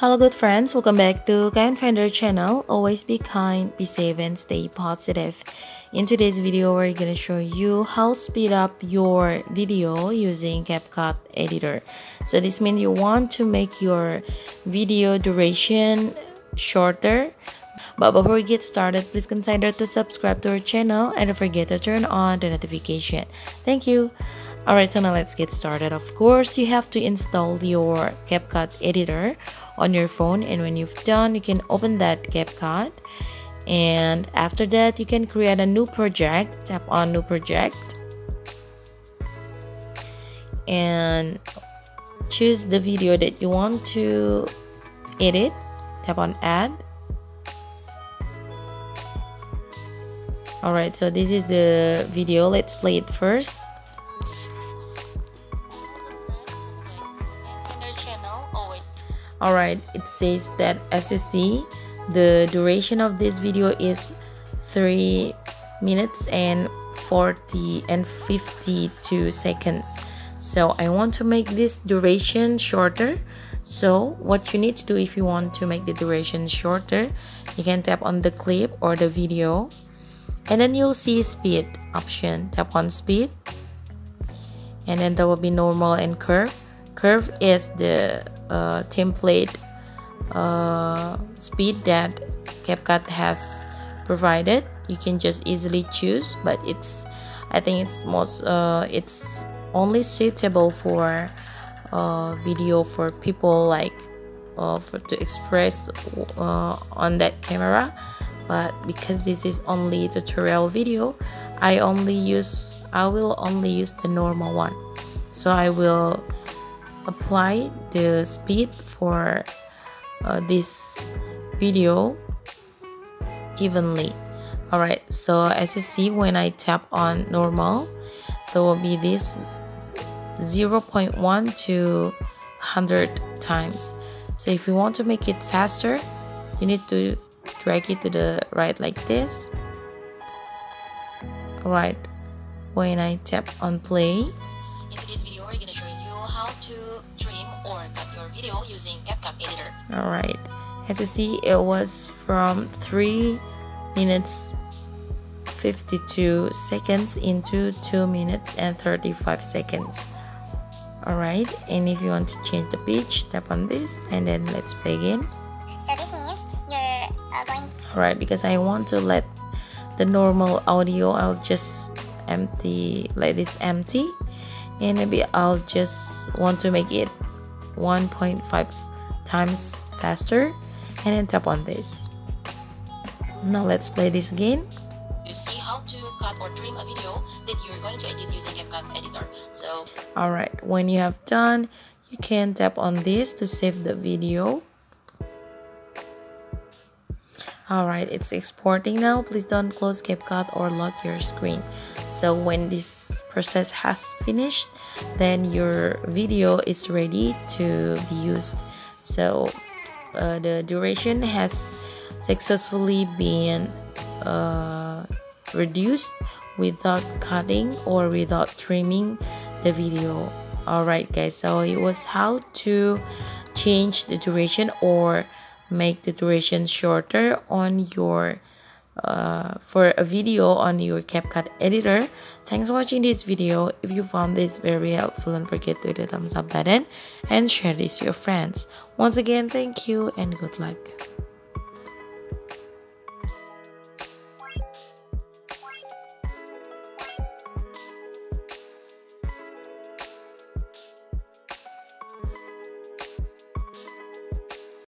Hello good friends, welcome back to Kind Finder channel. Always be kind, be safe and stay positive. In today's video, we're gonna show you how to speed up your video using CapCut editor. So this means you want to make your video duration shorter. But before we get started, please consider to subscribe to our channel and don't forget to turn on the notification. Thank you. Alright, so now let's get started. Of course, you have to install your CapCut editor on your phone and when you've done you can open that CapCut and after that you can create a new project. Tap on new project and choose the video that you want to edit. Tap on add. Alright so this is the video. Let's play it first all right it says that as you see the duration of this video is 3 minutes and 40 and 52 seconds. So I want to make this duration shorter. So what you need to do if you want to make the duration shorter you can tap on the clip or the video and then you'll see speed option. Tap on speed and then there will be normal and curve. Curve is the uh, template uh, speed that CapCut has provided. You can just easily choose but it's I think it's most uh, it's only suitable for uh, video for people like uh, for, to express uh, on that camera. But because this is only tutorial video I only use I will only use the normal one. So I will apply the speed for uh, this video evenly. Alright so as you see when I tap on normal there will be this 0.1 to 100 times. So if you want to make it faster you need to drag it to the right like this. Alright when I tap on play to trim or cut your video using CapCut editor. Alright, as you see it was from 3 minutes 52 seconds into 2 minutes and 35 seconds. Alright, and if you want to change the pitch, tap on this and then let's play again. So this means you're uh, going... Alright, because I want to let the normal audio, I'll just empty, let this empty and maybe I'll just want to make it 1.5 times faster and then tap on this. Now let's play this again. You see how to cut or trim a video that you're going to edit using CapCut editor. So all right when you have done you can tap on this to save the video Alright, it's exporting now. Please don't close CapCut or lock your screen. So when this process has finished, then your video is ready to be used. So uh, the duration has successfully been uh, reduced without cutting or without trimming the video. Alright guys, so it was how to change the duration or make the duration shorter on your uh, for a video on your CapCut editor. Thanks for watching this video. If you found this very helpful, don't forget to hit the thumbs up button and share this to your friends. Once again, thank you and good luck.